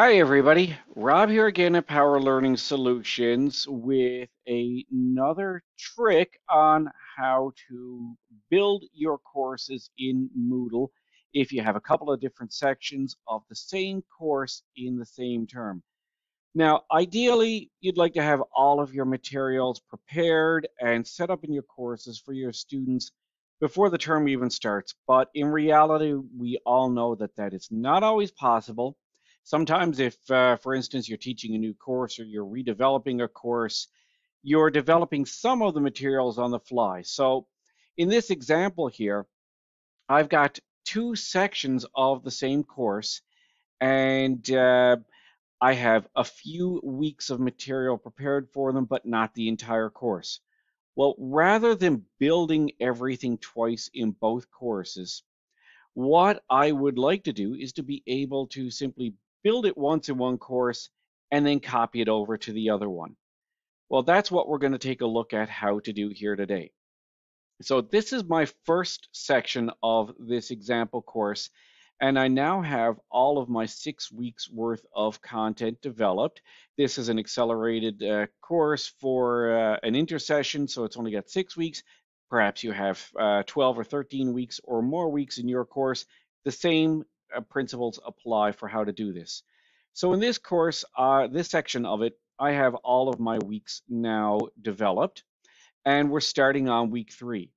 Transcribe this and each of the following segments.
Hi everybody, Rob here again at Power Learning Solutions with another trick on how to build your courses in Moodle if you have a couple of different sections of the same course in the same term. Now, ideally, you'd like to have all of your materials prepared and set up in your courses for your students before the term even starts, but in reality, we all know that that is not always possible Sometimes if, uh, for instance, you're teaching a new course or you're redeveloping a course, you're developing some of the materials on the fly. So in this example here, I've got two sections of the same course and uh, I have a few weeks of material prepared for them, but not the entire course. Well, rather than building everything twice in both courses, what I would like to do is to be able to simply build it once in one course, and then copy it over to the other one. Well, that's what we're going to take a look at how to do here today. So this is my first section of this example course, and I now have all of my six weeks worth of content developed. This is an accelerated uh, course for uh, an intercession, so it's only got six weeks. Perhaps you have uh, 12 or 13 weeks or more weeks in your course. The same principles apply for how to do this. So in this course, uh, this section of it, I have all of my weeks now developed, and we're starting on week three.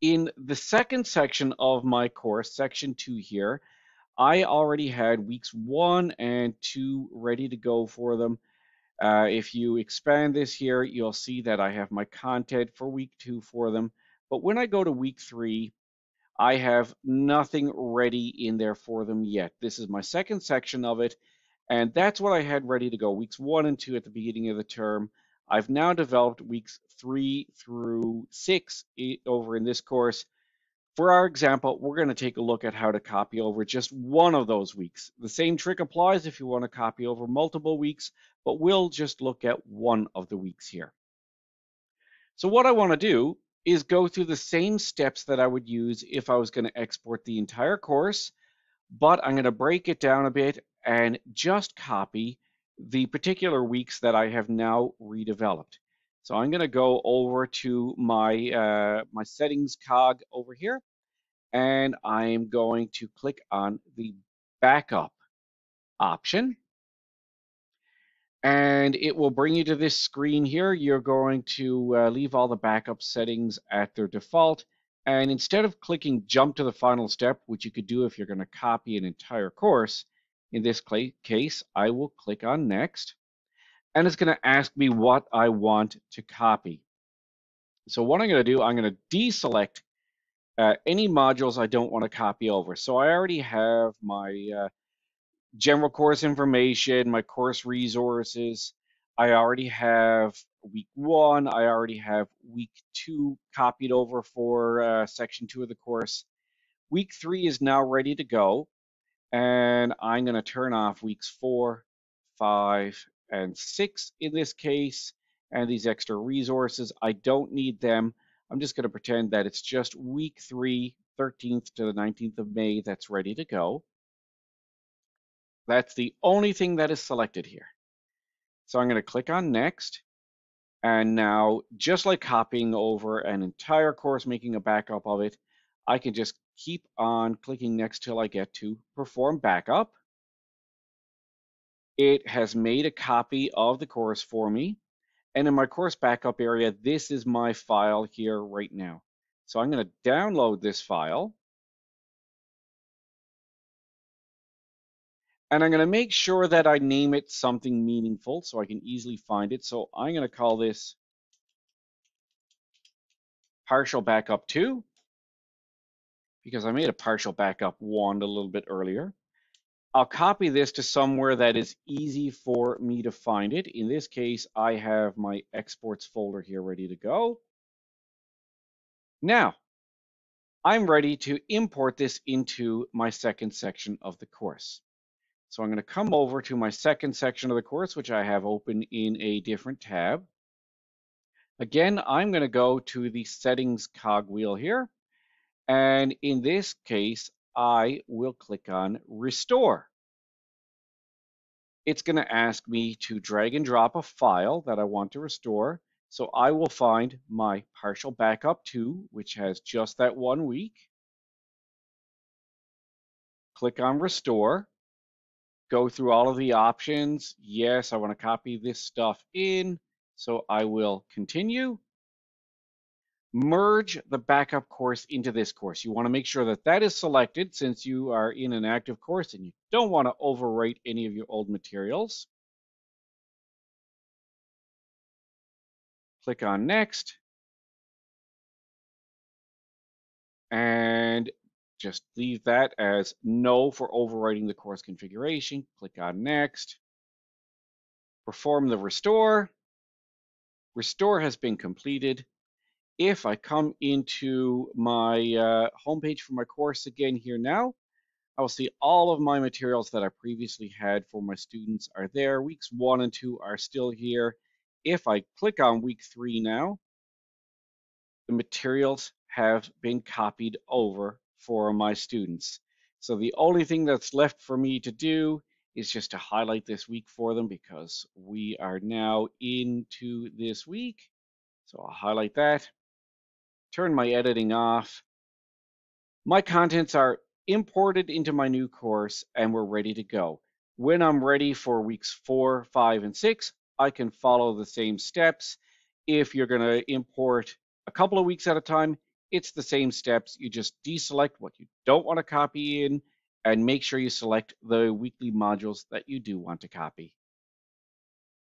In the second section of my course, section two here, I already had weeks one and two ready to go for them. Uh, if you expand this here, you'll see that I have my content for week two for them. But when I go to week three, I have nothing ready in there for them yet. This is my second section of it, and that's what I had ready to go, weeks one and two at the beginning of the term. I've now developed weeks three through six over in this course. For our example, we're going to take a look at how to copy over just one of those weeks. The same trick applies if you want to copy over multiple weeks, but we'll just look at one of the weeks here. So what I want to do is go through the same steps that I would use if I was going to export the entire course, but I'm going to break it down a bit and just copy the particular weeks that I have now redeveloped. So I'm going to go over to my, uh, my settings cog over here, and I'm going to click on the backup option and it will bring you to this screen here. You're going to uh, leave all the backup settings at their default. And instead of clicking jump to the final step, which you could do if you're going to copy an entire course, in this case, I will click on next. And it's going to ask me what I want to copy. So what I'm going to do, I'm going to deselect uh, any modules I don't want to copy over. So I already have my uh, general course information, my course resources. I already have week one. I already have week two copied over for uh, section two of the course. Week three is now ready to go. And I'm going to turn off weeks four, five, and six in this case. And these extra resources, I don't need them. I'm just going to pretend that it's just week three, 13th to the 19th of May that's ready to go. That's the only thing that is selected here. So I'm going to click on next. And now, just like copying over an entire course, making a backup of it, I can just keep on clicking next till I get to perform backup. It has made a copy of the course for me. And in my course backup area, this is my file here right now. So I'm going to download this file. And I'm going to make sure that I name it something meaningful so I can easily find it. So I'm going to call this partial backup 2 because I made a partial backup 1 a little bit earlier. I'll copy this to somewhere that is easy for me to find it. In this case, I have my exports folder here ready to go. Now, I'm ready to import this into my second section of the course. So I'm going to come over to my second section of the course, which I have open in a different tab. Again, I'm going to go to the settings cogwheel here. And in this case, I will click on restore. it's going to ask me to drag and drop a file that I want to restore. So I will find my partial backup two, which has just that one week. Click on restore. Go through all of the options. Yes, I want to copy this stuff in. So I will continue merge the backup course into this course. You want to make sure that that is selected since you are in an active course and you don't want to overwrite any of your old materials. Click on next. And just leave that as no for overwriting the course configuration. Click on next. Perform the restore. Restore has been completed if I come into my uh, homepage for my course again here now, I will see all of my materials that I previously had for my students are there. Weeks one and two are still here. If I click on week three now, the materials have been copied over for my students. So the only thing that's left for me to do is just to highlight this week for them because we are now into this week. So I'll highlight that turn my editing off. My contents are imported into my new course and we're ready to go. When I'm ready for weeks four, five, and six, I can follow the same steps. If you're going to import a couple of weeks at a time, it's the same steps. You just deselect what you don't want to copy in and make sure you select the weekly modules that you do want to copy.